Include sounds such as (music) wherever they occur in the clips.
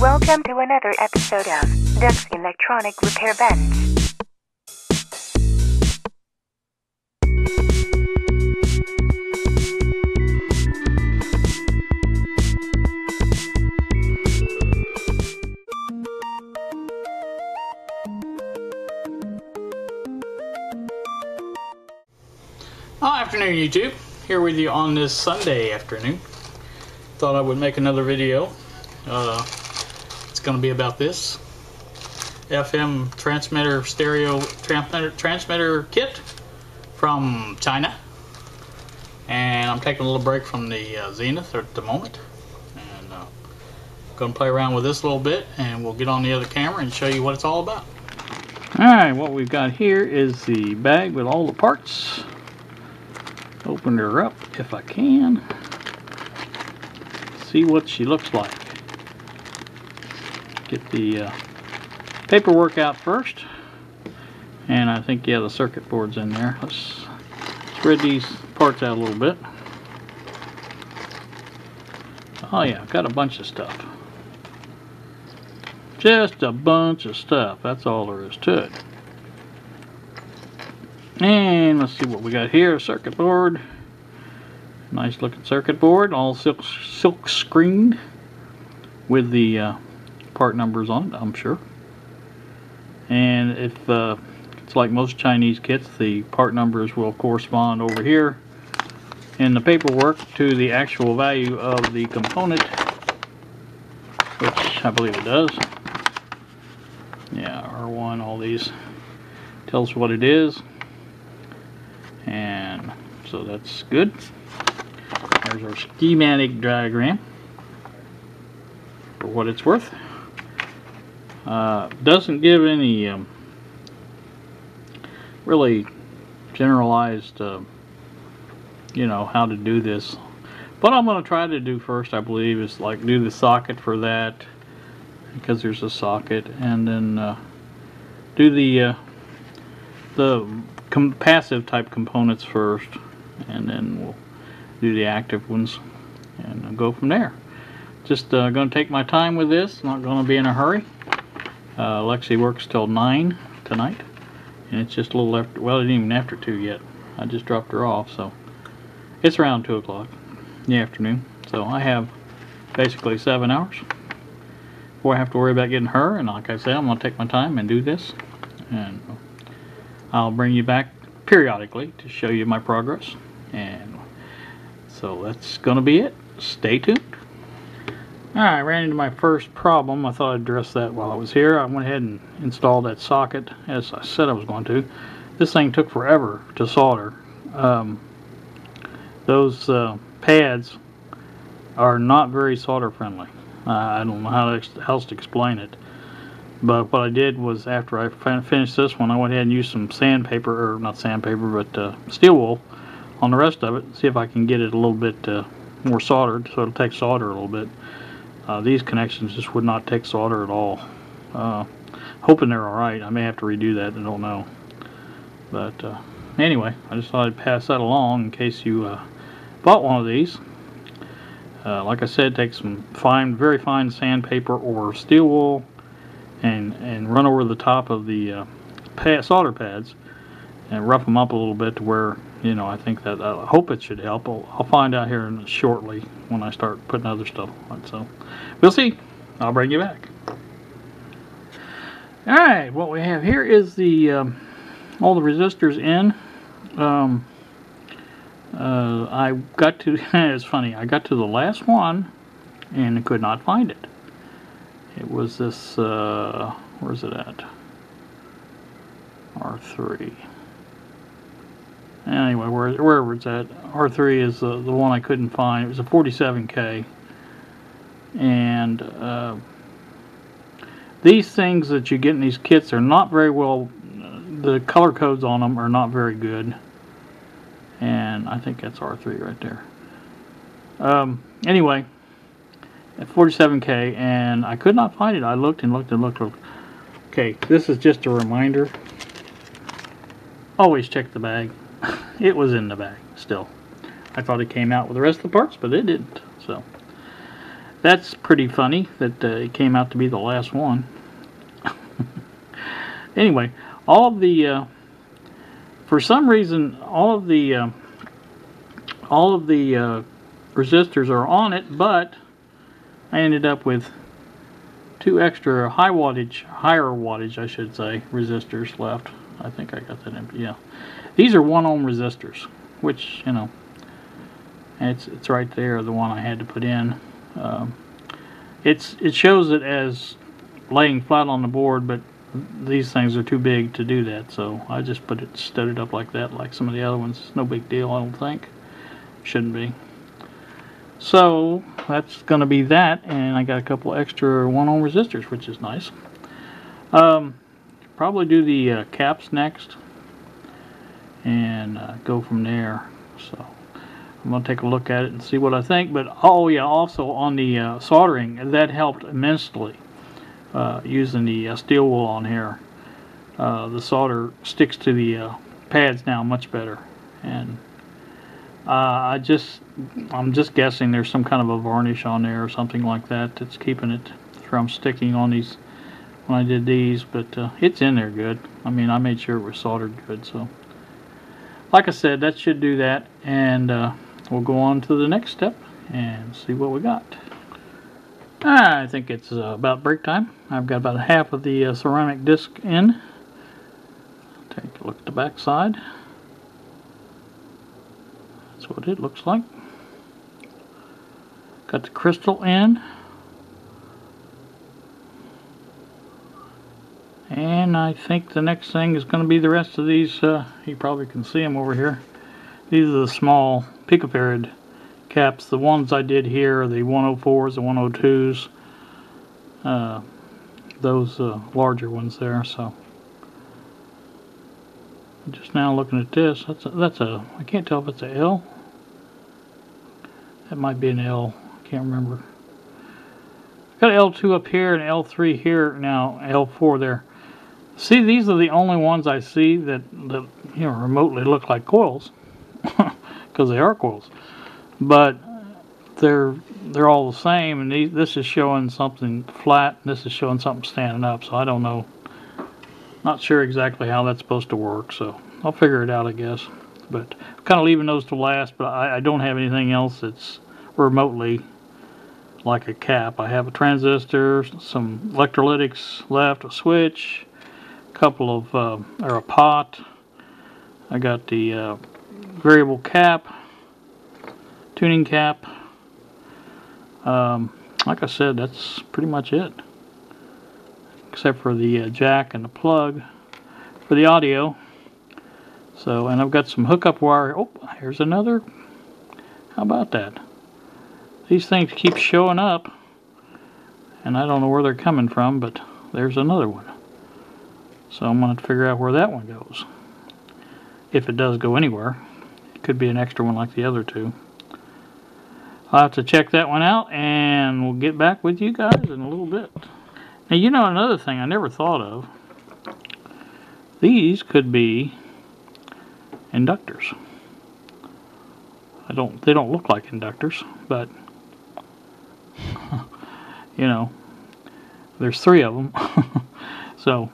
Welcome to another episode of Duck's Electronic Repair Bench. Oh, afternoon, YouTube. Here with you on this Sunday afternoon. Thought I would make another video. Uh, going to be about this FM transmitter stereo transmitter, transmitter kit from China. And I'm taking a little break from the uh, Zenith at the moment. And uh, going to play around with this a little bit, and we'll get on the other camera and show you what it's all about. Alright, what we've got here is the bag with all the parts open her up if I can. See what she looks like. Get the uh, paperwork out first. And I think, yeah, the circuit board's in there. Let's spread these parts out a little bit. Oh yeah, I've got a bunch of stuff. Just a bunch of stuff. That's all there is to it. And let's see what we got here. Circuit board. Nice looking circuit board. All silk, silk screened with the uh, part numbers on it, I'm sure. And if uh, it's like most Chinese kits, the part numbers will correspond over here in the paperwork to the actual value of the component, which I believe it does. Yeah, R1, all these tells what it is and so that's good there's our schematic diagram for what it's worth uh, doesn't give any um, really generalized uh, you know how to do this. What I'm going to try to do first I believe is like do the socket for that because there's a socket and then uh, do the uh, the passive type components first and then we'll do the active ones and go from there. Just uh, going to take my time with this not going to be in a hurry uh, Lexi works till 9 tonight and it's just a little after well it ain't even after 2 yet. I just dropped her off so it's around 2 o'clock in the afternoon. So I have basically 7 hours before I have to worry about getting her and like I said I'm going to take my time and do this. And I'll bring you back periodically to show you my progress. And so that's gonna be it. Stay tuned I ran into my first problem. I thought I'd address that while I was here. I went ahead and installed that socket as I said I was going to. This thing took forever to solder. Um, those uh, pads are not very solder friendly. Uh, I don't know how else to explain it. But what I did was after I finished this one, I went ahead and used some sandpaper, or not sandpaper, but uh, steel wool on the rest of it. See if I can get it a little bit uh, more soldered, so it'll take solder a little bit. Uh, these connections just would not take solder at all. Uh, hoping they're alright. I may have to redo that, I don't know. But uh, anyway, I just thought I'd pass that along in case you uh, bought one of these. like I said, take some fine, very fine sandpaper or steel wool and and run over the top of the uh, solder pads and rough them up a little bit to where you know I think that I hope it should help. I'll, I'll find out here shortly when I start putting other stuff on so. We'll see. I'll bring you back. Alright what we have here is the um, all the resistors in. Um, uh, I got to (laughs) it's funny I got to the last one and could not find it. It was this, uh, where's it at? R3. Anyway, where, wherever it's at, R3 is the, the one I couldn't find. It was a 47K. And uh, these things that you get in these kits are not very well, the color codes on them are not very good. And I think that's R3 right there. Um, anyway, at 47k and I could not find it. I looked and looked and looked. Okay, this is just a reminder. Always check the bag. It was in the bag still. I thought it came out with the rest of the parts, but it didn't. So, that's pretty funny that uh, it came out to be the last one. (laughs) anyway, all of the uh, for some reason all of the uh, all of the uh, resistors are on it, but I ended up with two extra high wattage, higher wattage, I should say, resistors left. I think I got that in. Yeah, these are one ohm resistors, which you know, it's it's right there, the one I had to put in. Um, it's it shows it as laying flat on the board, but these things are too big to do that, so I just put it studded up like that, like some of the other ones. It's No big deal, I don't think. Shouldn't be. So that's going to be that, and I got a couple extra one ohm resistors, which is nice. Um, probably do the uh, caps next, and uh, go from there. So I'm going to take a look at it and see what I think. But oh yeah, also on the uh, soldering, that helped immensely uh, using the uh, steel wool on here. Uh, the solder sticks to the pads now much better, and I just I'm just guessing there's some kind of a varnish on there or something like that that's keeping it from sticking on these when I did these but uh, it's in there good I mean I made sure it was soldered good so like I said that should do that and uh, we'll go on to the next step and see what we got. I think it's uh, about break time. I've got about half of the uh, ceramic disc in. Take a look at the back side. That's what it looks like. Got the crystal in. And I think the next thing is going to be the rest of these. Uh, you probably can see them over here. These are the small picofarad caps. The ones I did here are the 104s, the 102s. Uh, those uh, larger ones there. So just now looking at this, that's a, that's a I can't tell if it's a L. That might be an L I can't remember. Got L2 up here and L3 here now, L4 there. See, these are the only ones I see that, that you know, remotely look like coils. (laughs) Because they are coils. But they're they're all the same, and these, this is showing something flat, and this is showing something standing up, so I don't know. Not sure exactly how that's supposed to work, so I'll figure it out, I guess. But I'm kind of leaving those to last, but I, I don't have anything else that's remotely like a cap. I have a transistor, some electrolytics left, a switch, couple of, uh, or a pot. I got the uh, variable cap, tuning cap. Um, like I said, that's pretty much it. Except for the uh, jack and the plug for the audio. So, and I've got some hookup wire. Oh, here's another. How about that? these things keep showing up and I don't know where they're coming from but there's another one so I'm going to figure out where that one goes. If it does go anywhere it could be an extra one like the other two. I'll have to check that one out and we'll get back with you guys in a little bit. Now you know another thing I never thought of. These could be inductors. I don't they don't look like inductors but (laughs) you know, there's three of them. (laughs) so,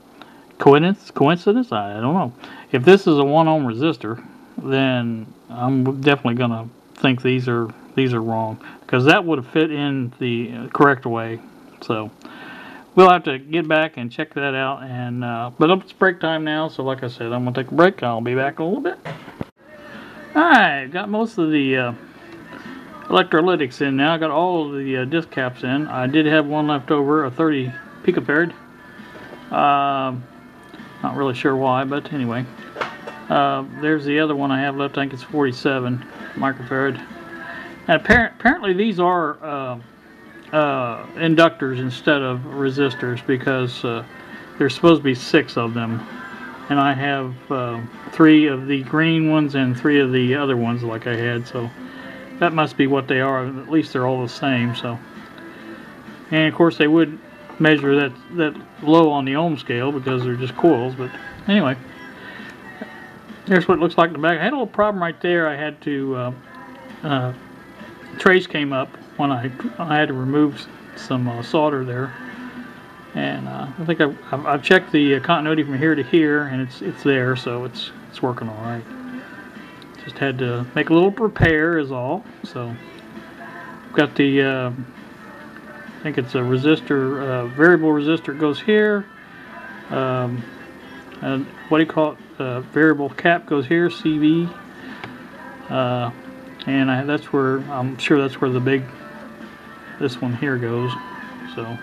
coincidence? Coincidence? I don't know. If this is a one ohm resistor, then I'm definitely gonna think these are these are wrong because that would have fit in the correct way. So we'll have to get back and check that out. And uh, but it's break time now, so like I said, I'm gonna take a break. I'll be back in a little bit. All right, got most of the. Uh, electrolytics in now. I got all of the uh, disc caps in. I did have one left over, a 30 picofarad. Um, not really sure why, but anyway. Uh, there's the other one I have left. I think it's 47 microfarad. And apparently these are uh, uh, inductors instead of resistors because uh, there's supposed to be six of them. And I have uh, three of the green ones and three of the other ones like I had. So that must be what they are. At least they're all the same. So, and of course they would measure that that low on the ohm scale because they're just coils. But anyway, here's what it looks like in the back. I had a little problem right there. I had to uh, uh, trace came up when I, I had to remove some uh, solder there. And uh, I think I've, I've- checked the uh, continuity from here to here, and it's it's there, so it's it's working all right. Just had to make a little repair is all. So got the uh, I think it's a resistor, uh, variable resistor goes here. Um, and what do you call it? Uh, variable cap goes here, CV. Uh, and I, that's where I'm sure that's where the big this one here goes. So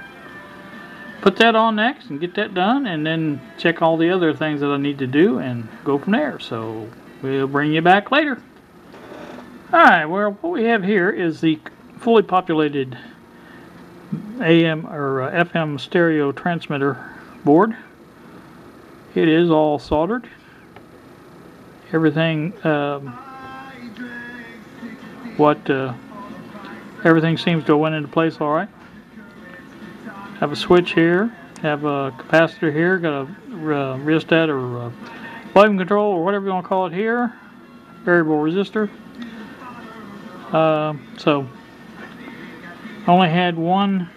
put that on next and get that done, and then check all the other things that I need to do and go from there. So we'll bring you back later. All right. Well, what we have here is the fully populated AM or uh, FM stereo transmitter board. It is all soldered. Everything, um, what, uh, everything seems to have went into place all right. Have a switch here. Have a capacitor here. Got a uh, rheostat or uh, volume control or whatever you want to call it here. Variable resistor. Uh, so only had one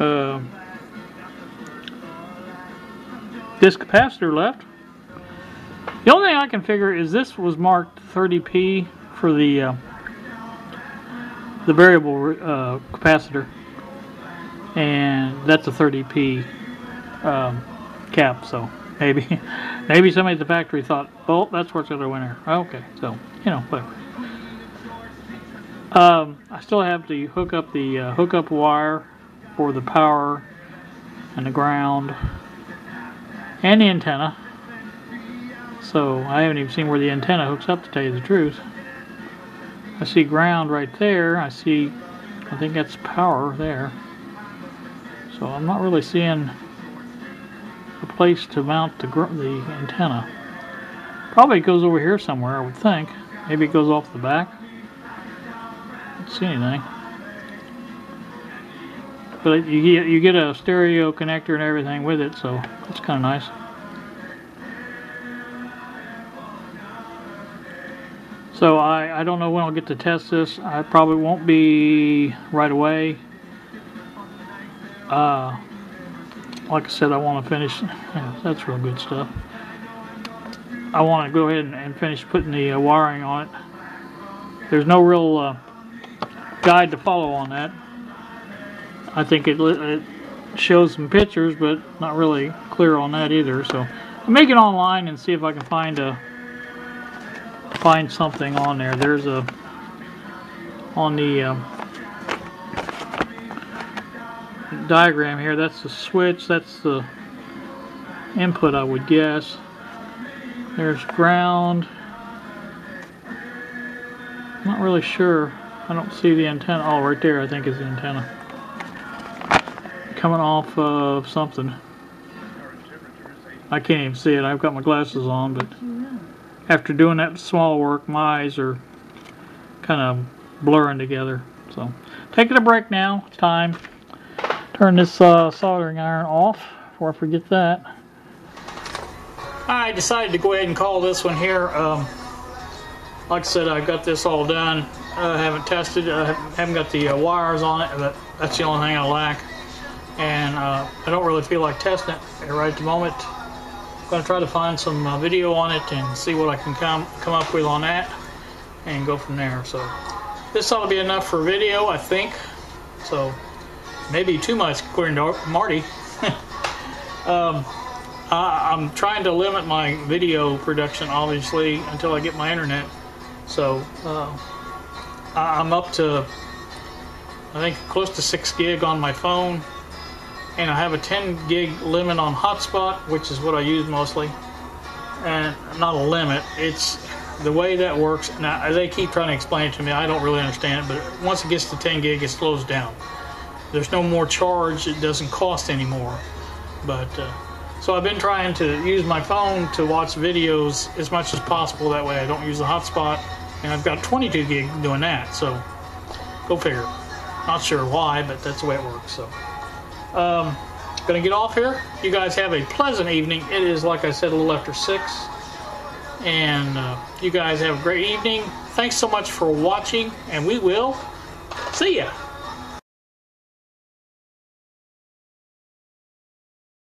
uh, this capacitor left. The only thing I can figure is this was marked 30p for the uh, the variable uh, capacitor, and that's a 30p um, cap. So maybe (laughs) maybe somebody at the factory thought, oh, that's what's going to win here. Okay, so you know whatever. Um, I still have to hook up the uh, hookup wire for the power and the ground and the antenna. So I haven't even seen where the antenna hooks up to tell you the truth. I see ground right there. I see, I think that's power there. So I'm not really seeing a place to mount the, the antenna. Probably goes over here somewhere, I would think. Maybe it goes off the back. See anything. But you get you get a stereo connector and everything with it, so that's kind of nice. So I, I don't know when I'll get to test this. I probably won't be right away. Uh, like I said, I want to finish. That's real good stuff. I want to go ahead and, and finish putting the uh, wiring on it. There's no real uh, guide to follow on that. I think it, it shows some pictures, but not really clear on that either. So I'll make it online and see if I can find a find something on there. There's a on the um, diagram here. That's the switch. That's the input, I would guess. There's ground. Not really sure. I don't see the antenna. Oh, right there, I think is the antenna coming off of something. I can't even see it. I've got my glasses on, but after doing that small work, my eyes are kind of blurring together. So, taking a break now. It's time. Turn this uh, soldering iron off before I forget that. I decided to go ahead and call this one here. Um, like I said, I've got this all done. I haven't tested. I haven't got the uh, wires on it, but that's the only thing I lack and uh, I don't really feel like testing it right at the moment. I'm going to try to find some uh, video on it and see what I can come come up with on that, and go from there. So this ought to be enough for video, I think. So maybe too much, according to Marty. (laughs) um, I, I'm trying to limit my video production, obviously, until I get my internet. So uh, I'm up to, I think, close to six gig on my phone and I have a 10 gig limit on hotspot, which is what I use mostly. And not a limit, it's the way that works. Now they keep trying to explain it to me. I don't really understand it, but once it gets to 10 gig, it slows down. There's no more charge. It doesn't cost anymore. But uh, so I've been trying to use my phone to watch videos as much as possible. That way I don't use the hotspot, and I've got 22 gig doing that. So go figure. Not sure why, but that's the way it works. So. Um, gonna get off here. You guys have a pleasant evening. It is, like I said, a little after six. And uh, you guys have a great evening. Thanks so much for watching, and we will See ya.